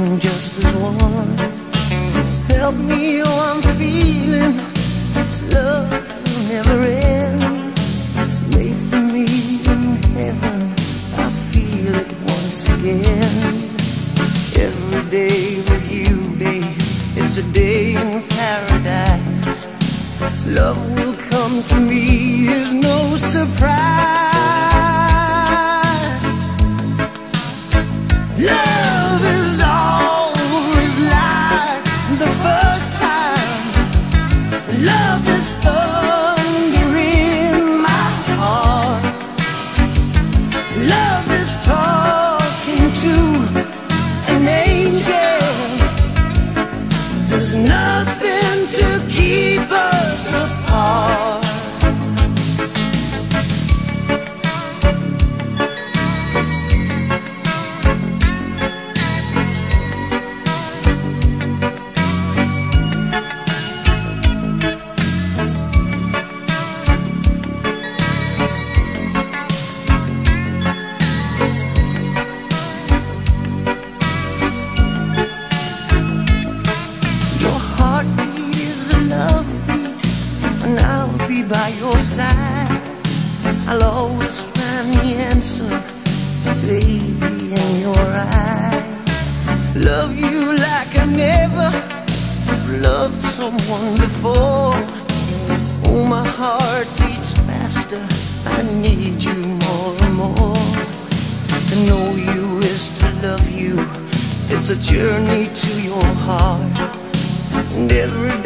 I'm just as one Help me, oh, I'm feeling This love will never end It's Made for me in heaven. I feel it once again. Every day with you, babe It's a day in paradise. Love will come to me is no surprise. Your side. I'll always find the answer, baby, in your eyes. Love you like I never loved someone before. Oh, my heart beats faster. I need you more and more. To know you is to love you. It's a journey to your heart. And every